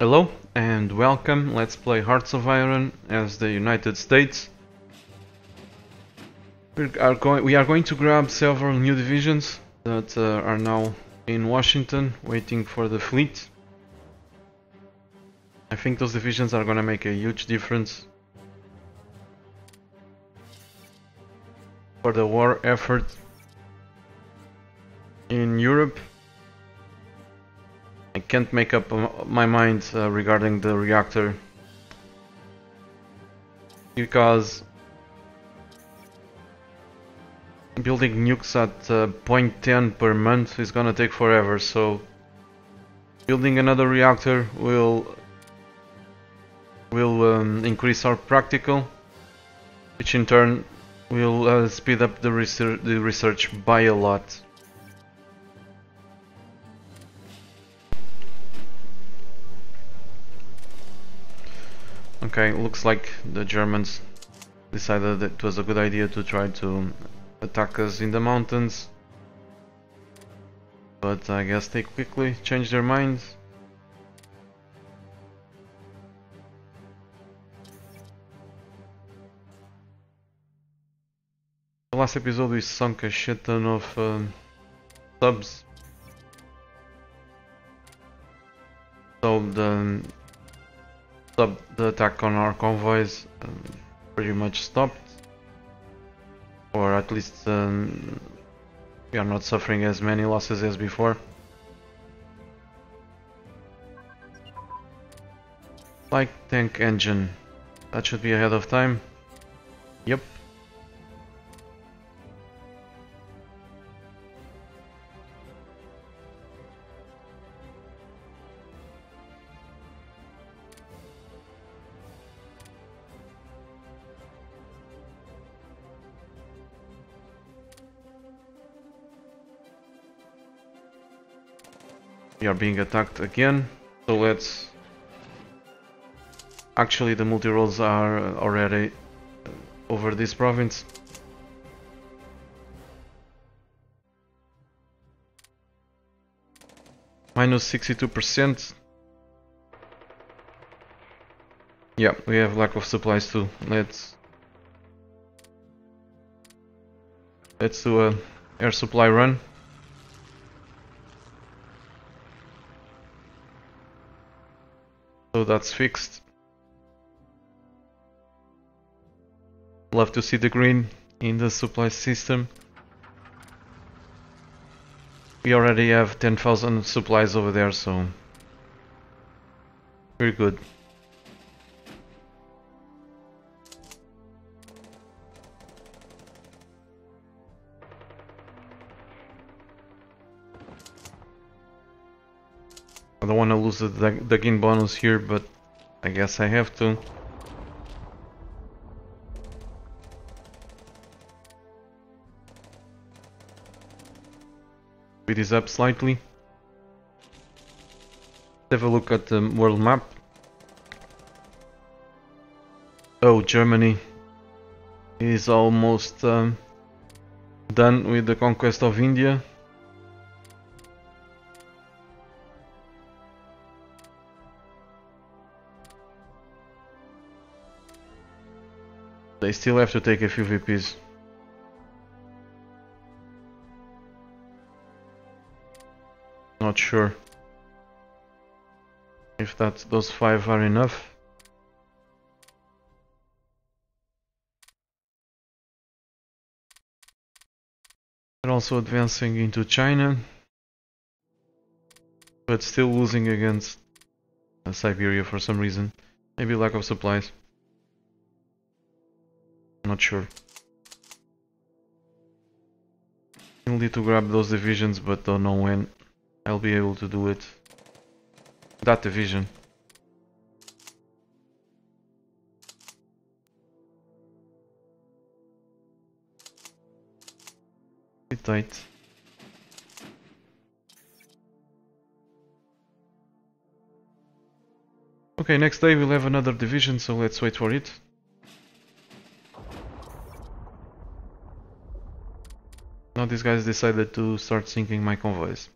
Hello and welcome. Let's play Hearts of Iron as the United States. We are going. We are going to grab several new divisions that uh, are now in Washington, waiting for the fleet. I think those divisions are going to make a huge difference for the war effort in Europe. I can't make up my mind uh, regarding the reactor. Because building nukes at uh, 0.10 per month is gonna take forever so building another reactor will will um, increase our practical which in turn will uh, speed up the the research by a lot Okay, looks like the Germans decided that it was a good idea to try to attack us in the mountains. But I guess they quickly changed their minds. The last episode we sunk a shit ton of um, subs. So the the attack on our convoys um, pretty much stopped. Or at least um, we are not suffering as many losses as before. Like tank engine. That should be ahead of time. Yep are being attacked again, so let's... Actually the multi-roles are already over this province. Minus 62%. Yeah, we have lack of supplies too. Let's... Let's do a air supply run. So that's fixed. Love to see the green in the supply system. We already have 10,000 supplies over there, so very good. I don't want to lose the Dugin bonus here, but I guess I have to. Speed is up slightly. Let's have a look at the world map. Oh, Germany is almost um, done with the conquest of India. They still have to take a few VPs. Not sure if that those five are enough. They're also advancing into China, but still losing against uh, Siberia for some reason. Maybe lack of supplies. Not sure. Need to grab those divisions, but don't know when I'll be able to do it. That division. Tight. Okay, next day we'll have another division, so let's wait for it. Now these guys decided to start sinking my convoys.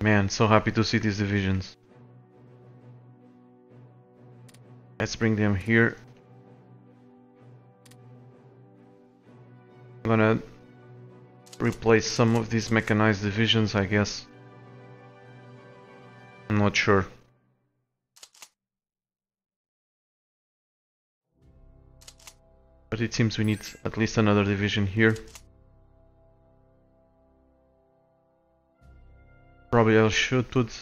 Man, so happy to see these divisions. Let's bring them here. I'm gonna replace some of these mechanized divisions, I guess. I'm not sure. But it seems we need at least another division here. Probably I should put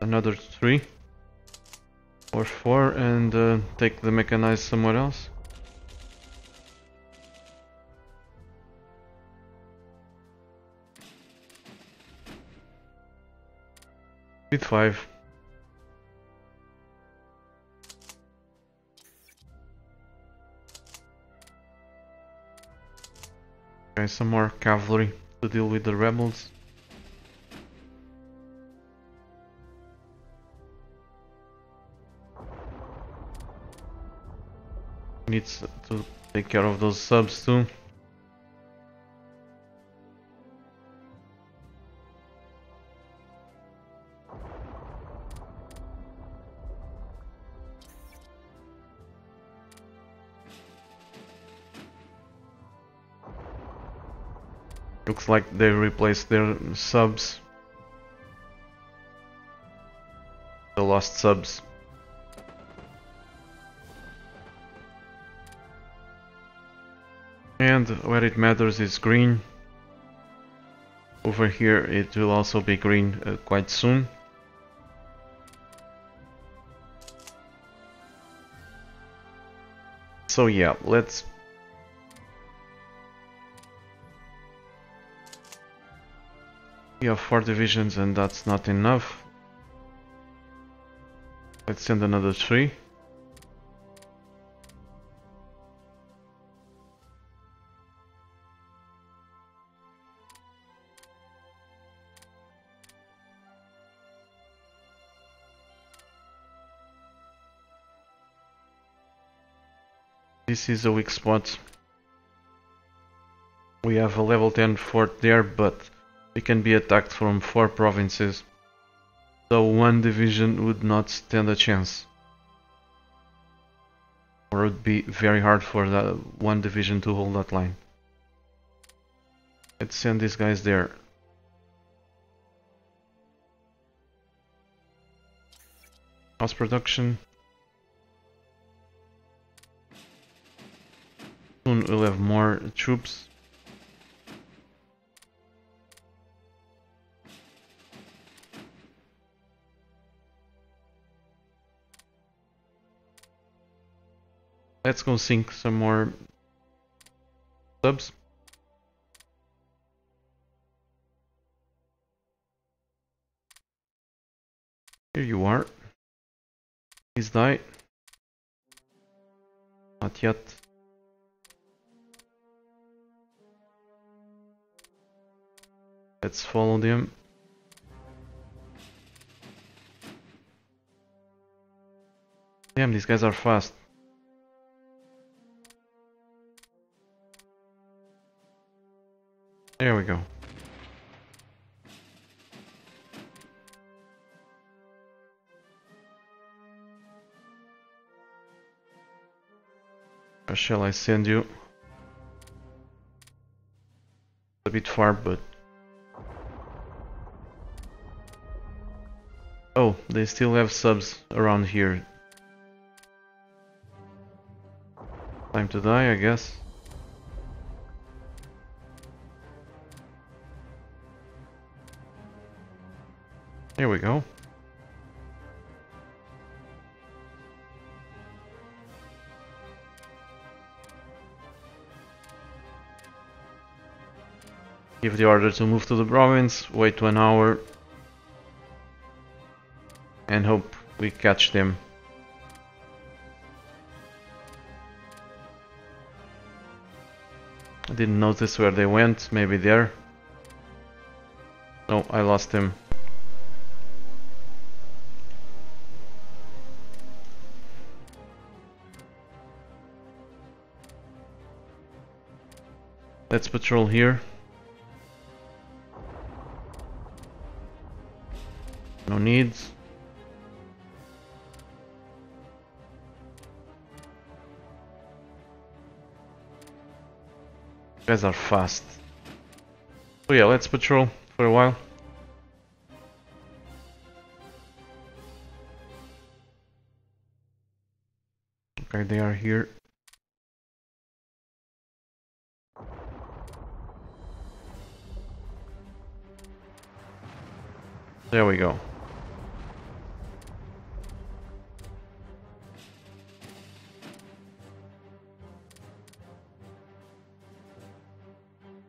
another three or four and uh, take the mechanized somewhere else. With five. Okay, some more cavalry to deal with the rebels. Needs to take care of those subs too. Looks like they replaced their subs. The lost subs. And where it matters is green. Over here it will also be green uh, quite soon. So yeah, let's We have 4 divisions and that's not enough. Let's send another 3. This is a weak spot. We have a level 10 fort there, but we can be attacked from four provinces, so one division would not stand a chance. Or it would be very hard for that one division to hold that line. Let's send these guys there. Mass production. Soon we'll have more troops. Let's go sink some more subs. Here you are. Please die. Not yet. Let's follow them. Damn, these guys are fast. There we go. Where shall I send you? A bit far, but... Oh, they still have subs around here. Time to die, I guess. There we go. Give the order to move to the province, wait one hour and hope we catch them. I didn't notice where they went, maybe there. No, I lost them. Let's patrol here. No needs. guys are fast. So yeah, let's patrol for a while. Okay, they are here. There we go.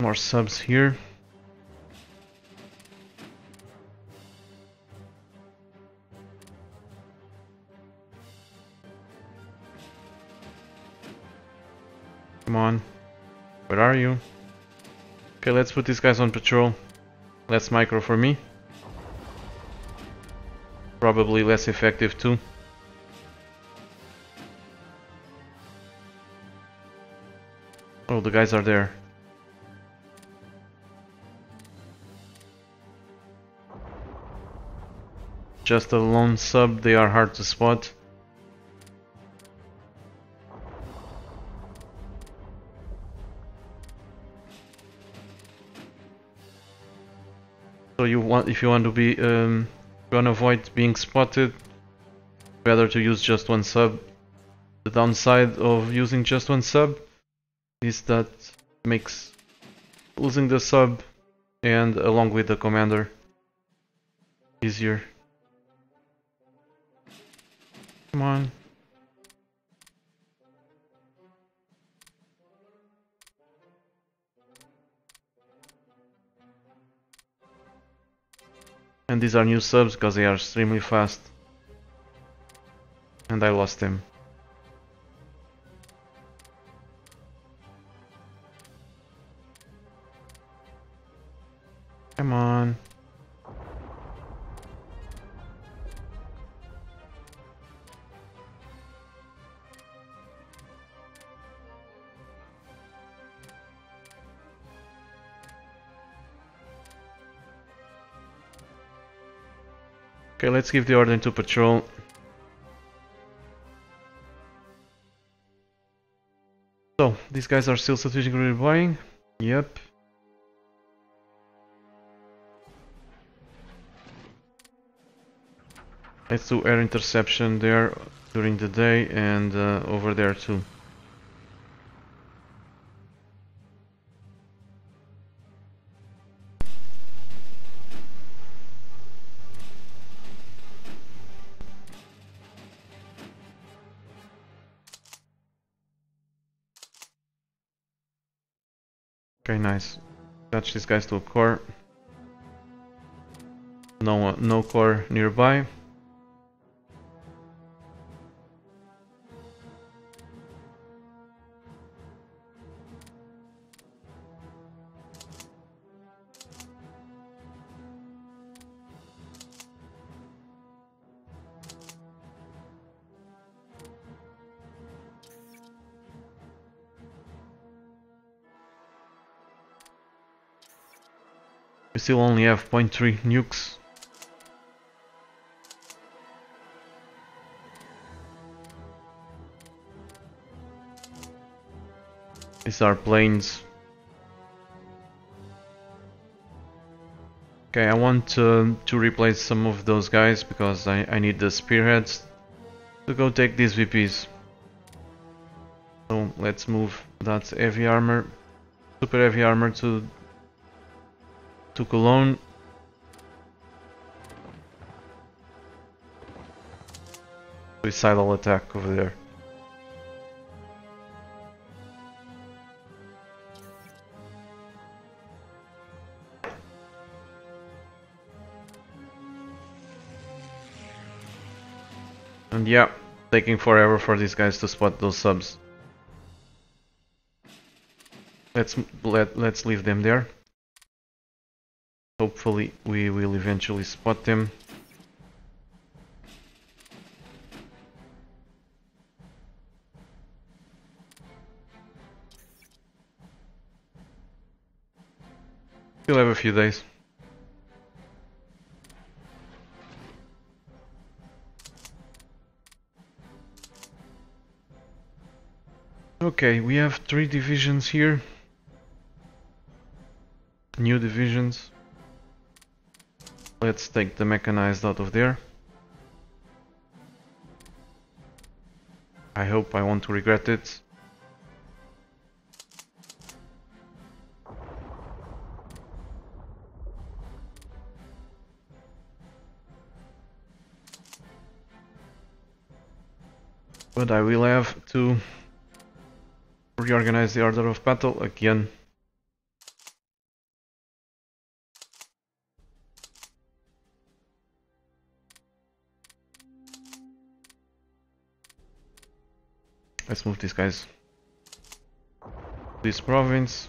More subs here. Come on. Where are you? Okay, let's put these guys on patrol. Less micro for me. Probably less effective too. Oh, the guys are there. Just a lone sub, they are hard to spot. So you want, if you want to be, um, to avoid being spotted, better to use just one sub. The downside of using just one sub is that makes losing the sub and along with the commander easier. Come on. And these are new subs because they are extremely fast. And I lost him. Let's give the order to patrol. So, these guys are still strategically rebuying? Yep. Let's do air interception there during the day and uh, over there too. Touch these guys to a corps. No, no corps nearby. We still only have 0.3 nukes. These are planes. Okay, I want to replace some of those guys because I, I need the spearheads to go take these VPs. So let's move that heavy armor, super heavy armor to to Cologne. Suicidal attack over there. And yeah, taking forever for these guys to spot those subs. Let's let let's leave them there. Hopefully we will eventually spot them. You'll have a few days. Okay, we have three divisions here. New divisions. Let's take the mechanized out of there. I hope I won't regret it. But I will have to reorganize the order of battle again. Let's move these guys. This province.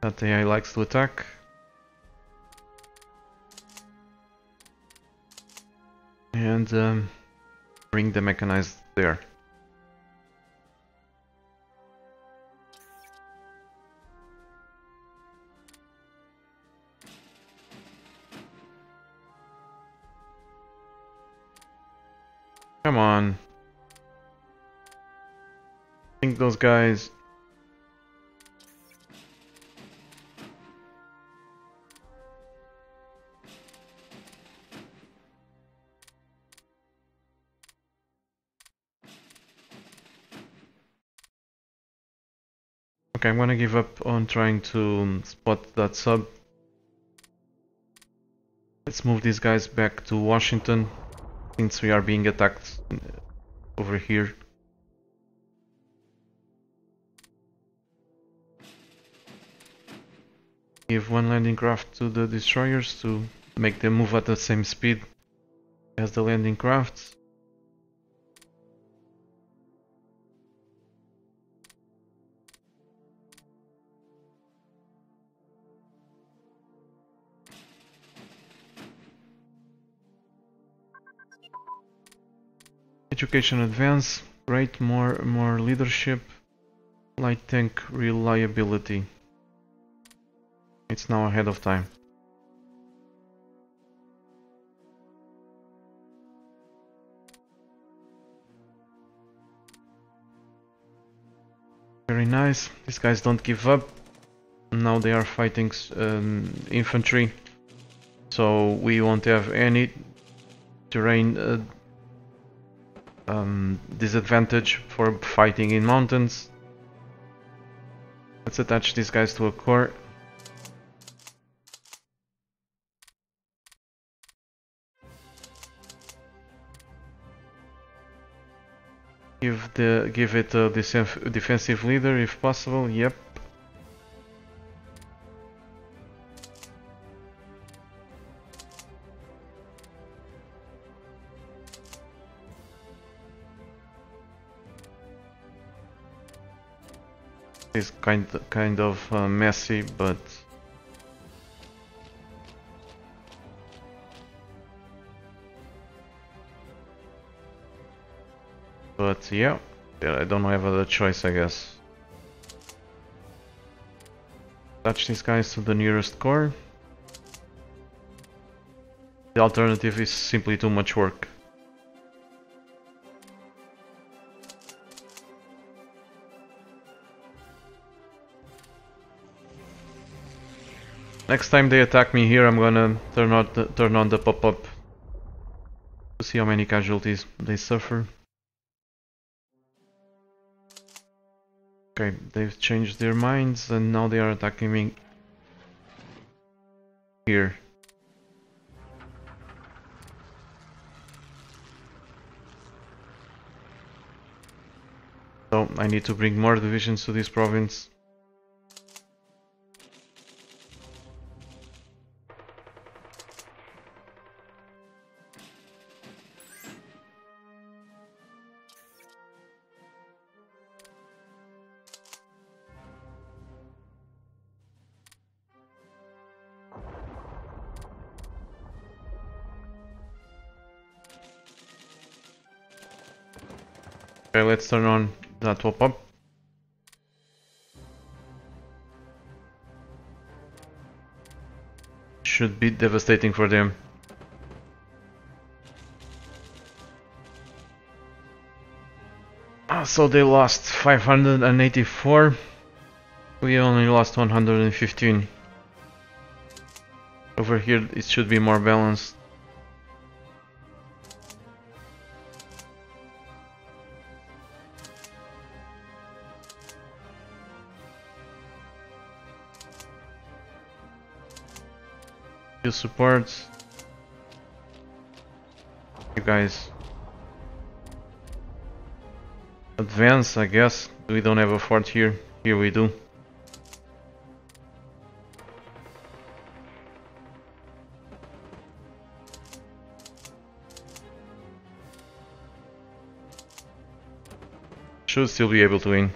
That AI likes to attack. And um, bring the mechanized there. Guys Okay, I'm gonna give up on trying to um, spot that sub. Let's move these guys back to Washington, since we are being attacked over here. Give one landing craft to the destroyers to make them move at the same speed as the landing crafts. Education advance, great, more more leadership, light tank reliability. It's now ahead of time. Very nice. These guys don't give up. Now they are fighting um, infantry. So we won't have any terrain uh, um, disadvantage for fighting in mountains. Let's attach these guys to a corps. Give the give it a defensive leader if possible. Yep. It's kind kind of uh, messy, but but yeah, I don't have other choice, I guess. Touch these guys to the nearest corps. The alternative is simply too much work. Next time they attack me here, I'm gonna turn the, turn on the pop-up to see how many casualties they suffer. Okay, they've changed their minds and now they are attacking me here. So I need to bring more divisions to this province. Okay, let's turn on that top up. should be devastating for them. Ah, so they lost 584. We only lost 115. Over here it should be more balanced. Few supports. You guys advance, I guess. We don't have a fort here. Here we do. Should still be able to win.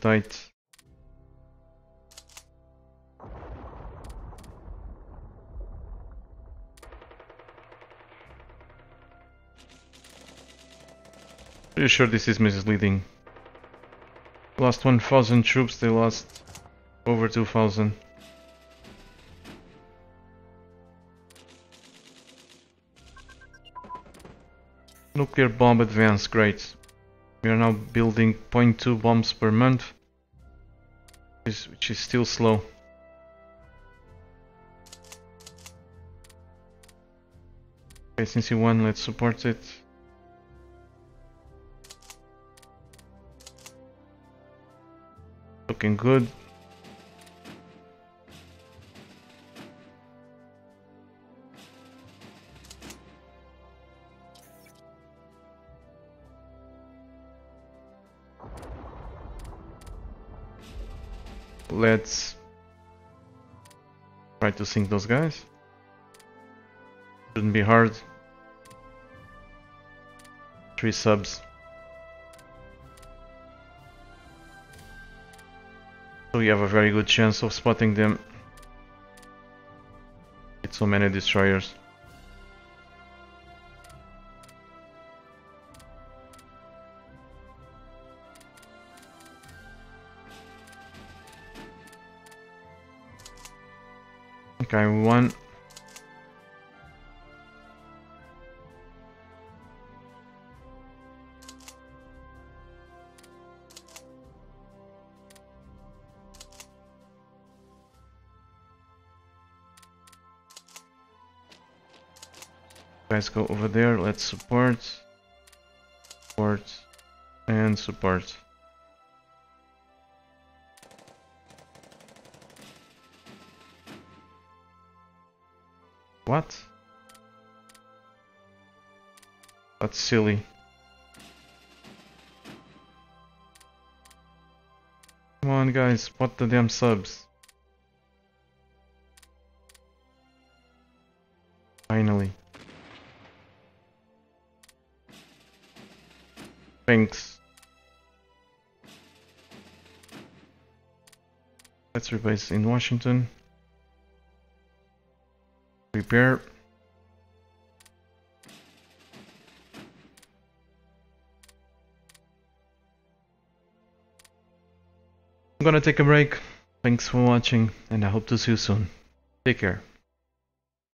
Tight. Pretty sure this is misleading. Lost 1000 troops, they lost over 2000. Nuclear bomb advance, great. We are now building 0.2 bombs per month, which is still slow. Okay, since you won, let's support it. Looking good. Let's try to sink those guys. Shouldn't be hard. Three subs. So we have a very good chance of spotting them. It's so many destroyers. Okay, one. Guys go over there, let's support, support, and support. What? That's silly. Come on guys, what the damn subs. Finally. Thanks. Let's replace in Washington. Prepare. I'm gonna take a break. Thanks for watching and I hope to see you soon. Take care.